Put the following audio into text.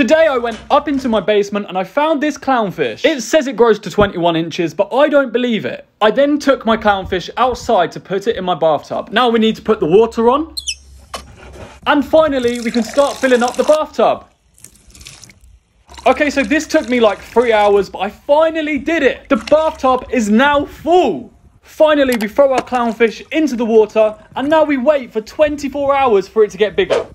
Today I went up into my basement and I found this clownfish. It says it grows to 21 inches, but I don't believe it. I then took my clownfish outside to put it in my bathtub. Now we need to put the water on. And finally, we can start filling up the bathtub. Okay, so this took me like three hours, but I finally did it. The bathtub is now full. Finally, we throw our clownfish into the water, and now we wait for 24 hours for it to get bigger.